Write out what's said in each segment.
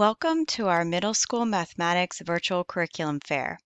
Welcome to our Middle School Mathematics Virtual Curriculum Fair.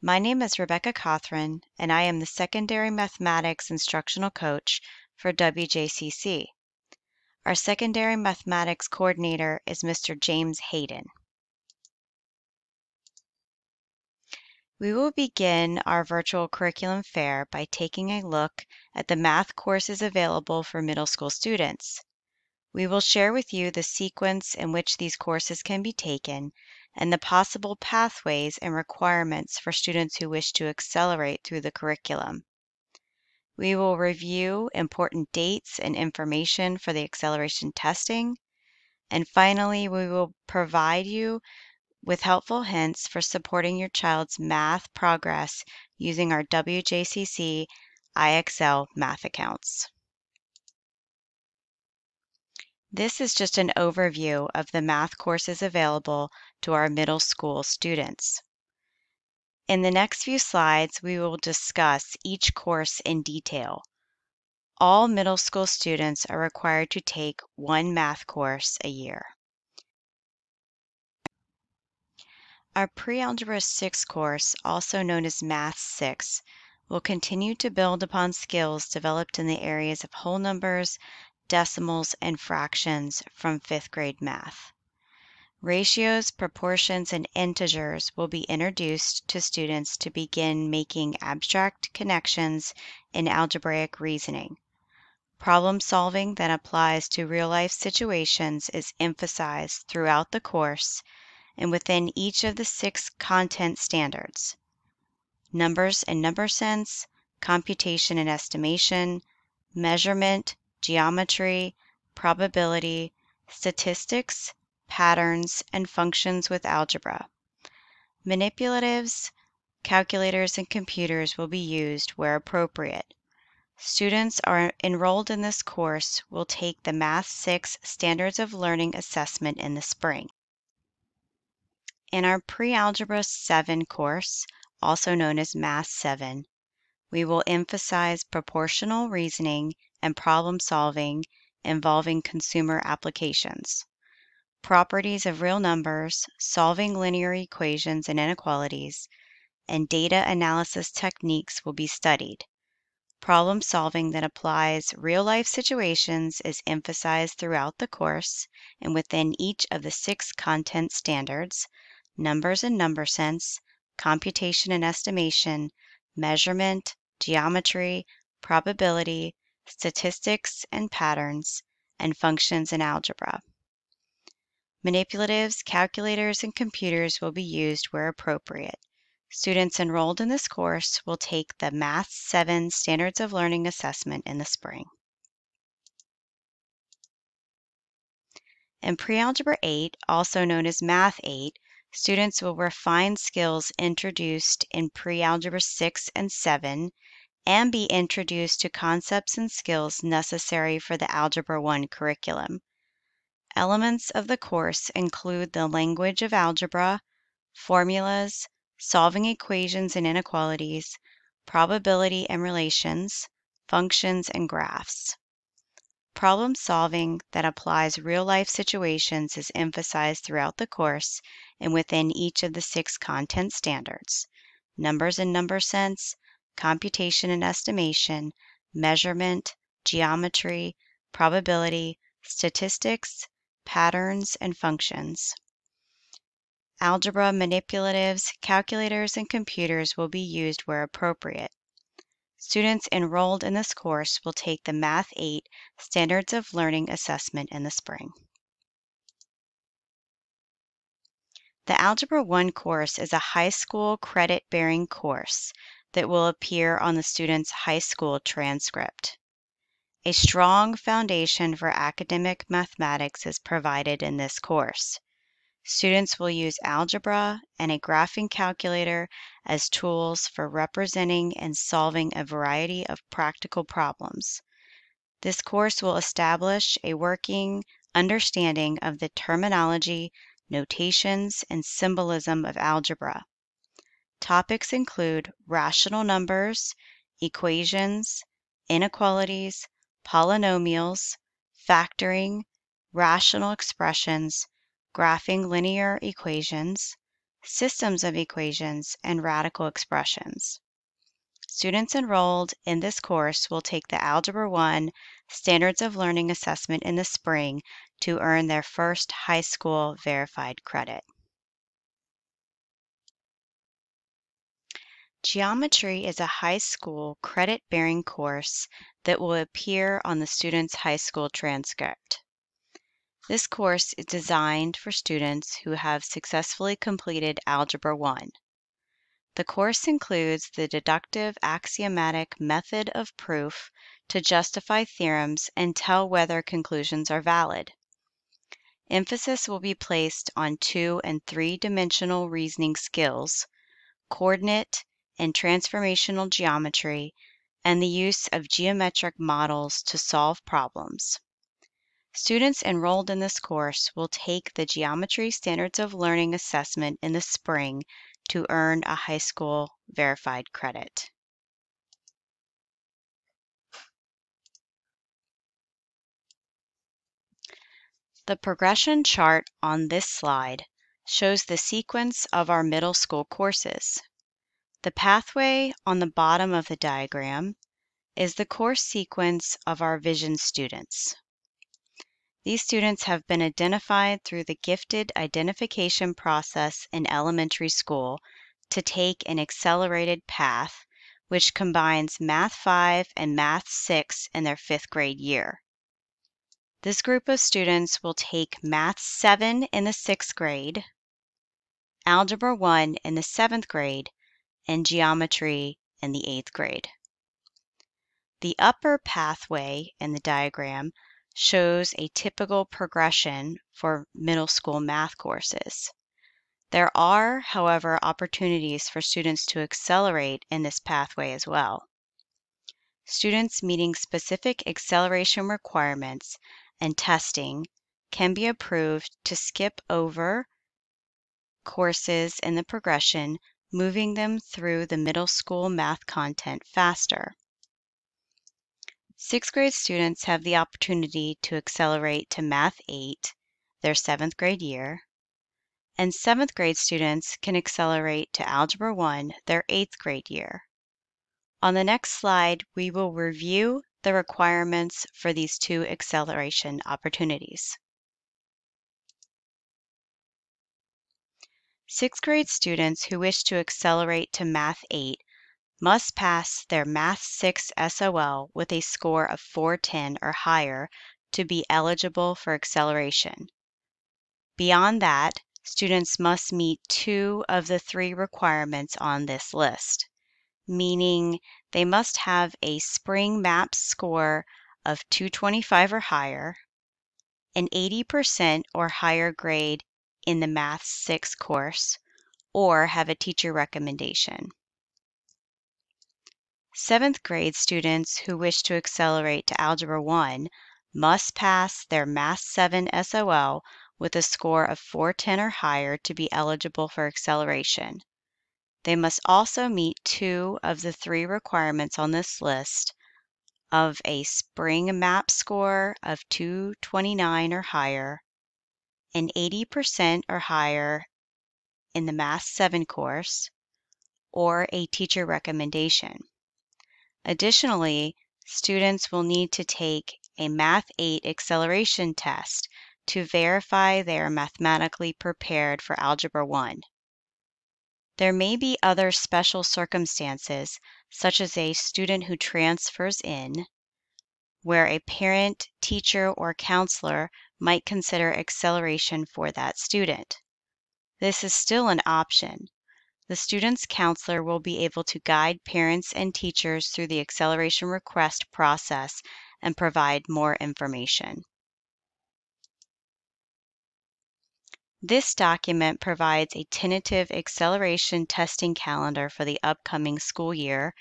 My name is Rebecca Cothran, and I am the Secondary Mathematics Instructional Coach for WJCC. Our Secondary Mathematics Coordinator is Mr. James Hayden. We will begin our virtual curriculum fair by taking a look at the math courses available for middle school students. We will share with you the sequence in which these courses can be taken and the possible pathways and requirements for students who wish to accelerate through the curriculum. We will review important dates and information for the acceleration testing. And finally, we will provide you with helpful hints for supporting your child's math progress using our WJCC IXL math accounts. This is just an overview of the math courses available to our middle school students. In the next few slides, we will discuss each course in detail. All middle school students are required to take one math course a year. Our Pre-Algebra 6 course, also known as Math 6, will continue to build upon skills developed in the areas of whole numbers, decimals, and fractions from fifth grade math. Ratios, proportions, and integers will be introduced to students to begin making abstract connections in algebraic reasoning. Problem solving that applies to real life situations is emphasized throughout the course and within each of the six content standards numbers and number sense, computation and estimation, measurement, geometry, probability, statistics, patterns, and functions with algebra. Manipulatives, calculators, and computers will be used where appropriate. Students are enrolled in this course will take the Math 6 Standards of Learning assessment in the spring. In our Pre-Algebra 7 course, also known as Math 7, we will emphasize proportional reasoning and problem solving involving consumer applications. Properties of real numbers, solving linear equations and inequalities, and data analysis techniques will be studied. Problem solving that applies real life situations is emphasized throughout the course and within each of the six content standards numbers and number sense, computation and estimation, measurement, geometry, probability, statistics and patterns, and functions in algebra. Manipulatives, calculators, and computers will be used where appropriate. Students enrolled in this course will take the Math 7 Standards of Learning assessment in the spring. In Pre-Algebra 8, also known as Math 8, students will refine skills introduced in Pre-Algebra 6 and 7 and be introduced to concepts and skills necessary for the Algebra 1 curriculum. Elements of the course include the language of algebra, formulas, solving equations and inequalities, probability and relations, functions, and graphs. Problem solving that applies real life situations is emphasized throughout the course and within each of the six content standards numbers and number sense, computation and estimation, measurement, geometry, probability, statistics, patterns, and functions. Algebra, manipulatives, calculators, and computers will be used where appropriate. Students enrolled in this course will take the Math 8 Standards of Learning assessment in the spring. The Algebra 1 course is a high school credit bearing course that will appear on the student's high school transcript. A strong foundation for academic mathematics is provided in this course. Students will use algebra and a graphing calculator as tools for representing and solving a variety of practical problems. This course will establish a working understanding of the terminology, notations, and symbolism of algebra. Topics include rational numbers, equations, inequalities, polynomials, factoring, rational expressions, graphing linear equations, systems of equations, and radical expressions. Students enrolled in this course will take the Algebra 1 Standards of Learning Assessment in the spring to earn their first high school verified credit. Geometry is a high school credit-bearing course that will appear on the student's high school transcript. This course is designed for students who have successfully completed Algebra 1. The course includes the deductive axiomatic method of proof to justify theorems and tell whether conclusions are valid. Emphasis will be placed on two and three dimensional reasoning skills, coordinate and transformational geometry, and the use of geometric models to solve problems. Students enrolled in this course will take the Geometry Standards of Learning assessment in the spring to earn a high school verified credit. The progression chart on this slide shows the sequence of our middle school courses. The pathway on the bottom of the diagram is the course sequence of our vision students. These students have been identified through the gifted identification process in elementary school to take an accelerated path, which combines Math 5 and Math 6 in their fifth grade year. This group of students will take Math 7 in the sixth grade, Algebra 1 in the seventh grade, and geometry in the eighth grade. The upper pathway in the diagram shows a typical progression for middle school math courses. There are, however, opportunities for students to accelerate in this pathway as well. Students meeting specific acceleration requirements and testing can be approved to skip over courses in the progression moving them through the middle school math content faster. Sixth grade students have the opportunity to accelerate to Math 8, their seventh grade year, and seventh grade students can accelerate to Algebra 1, their eighth grade year. On the next slide, we will review the requirements for these two acceleration opportunities. Sixth grade students who wish to accelerate to Math 8 must pass their Math 6 SOL with a score of 410 or higher to be eligible for acceleration. Beyond that, students must meet two of the three requirements on this list, meaning they must have a spring MAPS score of 225 or higher, an 80% or higher grade in the Math 6 course or have a teacher recommendation. Seventh grade students who wish to accelerate to Algebra 1 must pass their Math 7 SOL with a score of 410 or higher to be eligible for acceleration. They must also meet two of the three requirements on this list of a spring map score of 229 or higher an 80% or higher in the Math 7 course, or a teacher recommendation. Additionally, students will need to take a Math 8 acceleration test to verify they are mathematically prepared for Algebra 1. There may be other special circumstances, such as a student who transfers in, where a parent, teacher, or counselor might consider acceleration for that student. This is still an option. The student's counselor will be able to guide parents and teachers through the acceleration request process and provide more information. This document provides a tentative acceleration testing calendar for the upcoming school year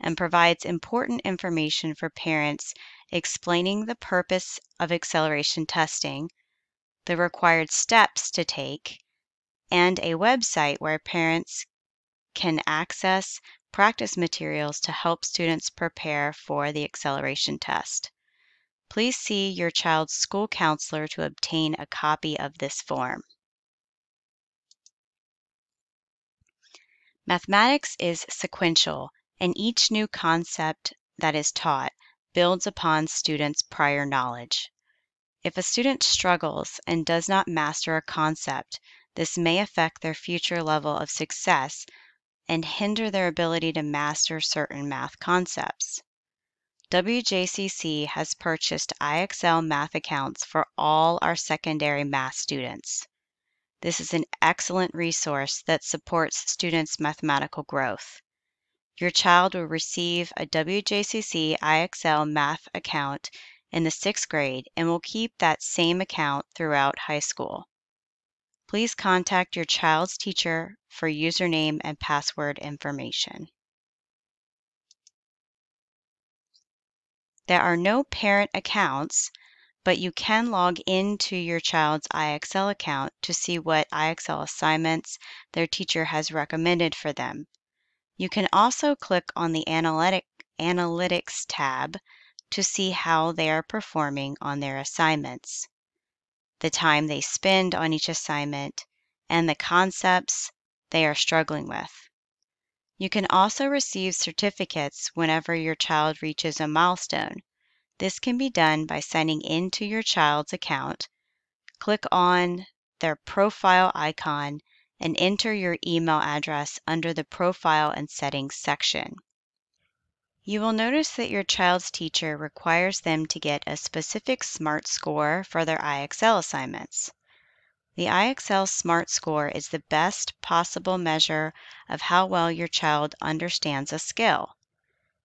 and provides important information for parents explaining the purpose of acceleration testing, the required steps to take, and a website where parents can access practice materials to help students prepare for the acceleration test. Please see your child's school counselor to obtain a copy of this form. Mathematics is sequential, and each new concept that is taught builds upon students' prior knowledge. If a student struggles and does not master a concept, this may affect their future level of success and hinder their ability to master certain math concepts. WJCC has purchased IXL math accounts for all our secondary math students. This is an excellent resource that supports students' mathematical growth. Your child will receive a WJCC IXL math account in the sixth grade and will keep that same account throughout high school. Please contact your child's teacher for username and password information. There are no parent accounts, but you can log into your child's IXL account to see what IXL assignments their teacher has recommended for them. You can also click on the Analytic, Analytics tab to see how they are performing on their assignments, the time they spend on each assignment, and the concepts they are struggling with. You can also receive certificates whenever your child reaches a milestone. This can be done by signing into your child's account. Click on their profile icon and enter your email address under the Profile and Settings section. You will notice that your child's teacher requires them to get a specific SMART score for their IXL assignments. The IXL SMART score is the best possible measure of how well your child understands a skill.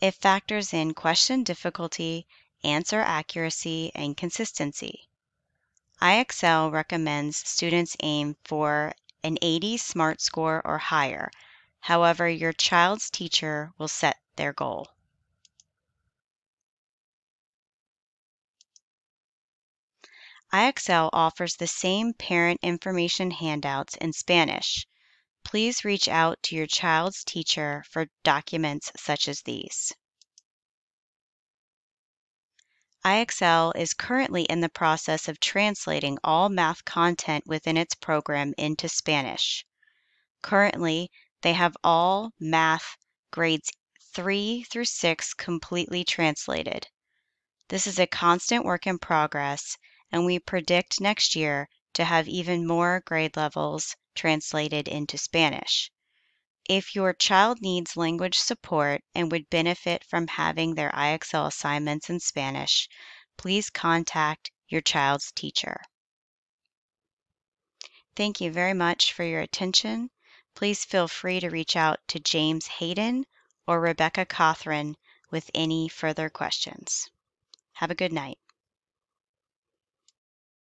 It factors in question difficulty, answer accuracy, and consistency. IXL recommends students aim for an 80 SMART score or higher. However, your child's teacher will set their goal. IXL offers the same parent information handouts in Spanish. Please reach out to your child's teacher for documents such as these. IXL is currently in the process of translating all math content within its program into Spanish. Currently, they have all math grades 3 through 6 completely translated. This is a constant work in progress and we predict next year to have even more grade levels translated into Spanish. If your child needs language support and would benefit from having their IXL assignments in Spanish, please contact your child's teacher. Thank you very much for your attention. Please feel free to reach out to James Hayden or Rebecca Cothran with any further questions. Have a good night.